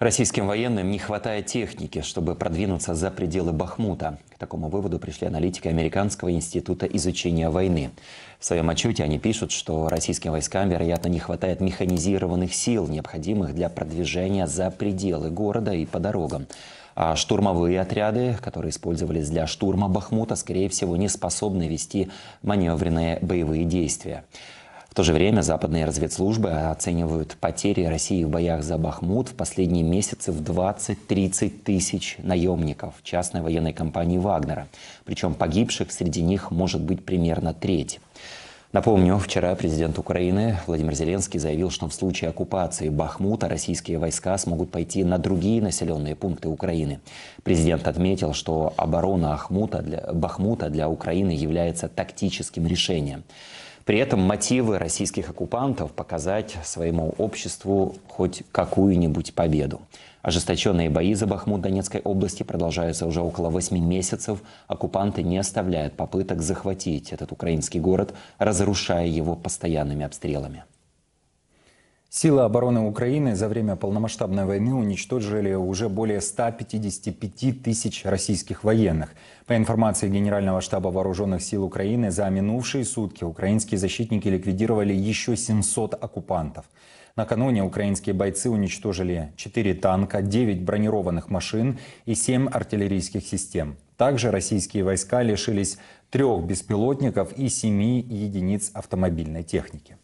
Российским военным не хватает техники, чтобы продвинуться за пределы Бахмута. К такому выводу пришли аналитики Американского института изучения войны. В своем отчете они пишут, что российским войскам, вероятно, не хватает механизированных сил, необходимых для продвижения за пределы города и по дорогам. А штурмовые отряды, которые использовались для штурма Бахмута, скорее всего, не способны вести маневренные боевые действия. В то же время западные разведслужбы оценивают потери России в боях за Бахмут в последние месяцы в 20-30 тысяч наемников частной военной компании «Вагнера». Причем погибших среди них может быть примерно треть. Напомню, вчера президент Украины Владимир Зеленский заявил, что в случае оккупации Бахмута российские войска смогут пойти на другие населенные пункты Украины. Президент отметил, что оборона Ахмута для, Бахмута для Украины является тактическим решением. При этом мотивы российских оккупантов показать своему обществу хоть какую-нибудь победу. Ожесточенные бои за Бахмут Донецкой области продолжаются уже около 8 месяцев. Оккупанты не оставляют попыток захватить этот украинский город, разрушая его постоянными обстрелами. Силы обороны Украины за время полномасштабной войны уничтожили уже более 155 тысяч российских военных. По информации Генерального штаба Вооруженных сил Украины, за минувшие сутки украинские защитники ликвидировали еще 700 оккупантов. Накануне украинские бойцы уничтожили 4 танка, 9 бронированных машин и 7 артиллерийских систем. Также российские войска лишились трех беспилотников и 7 единиц автомобильной техники.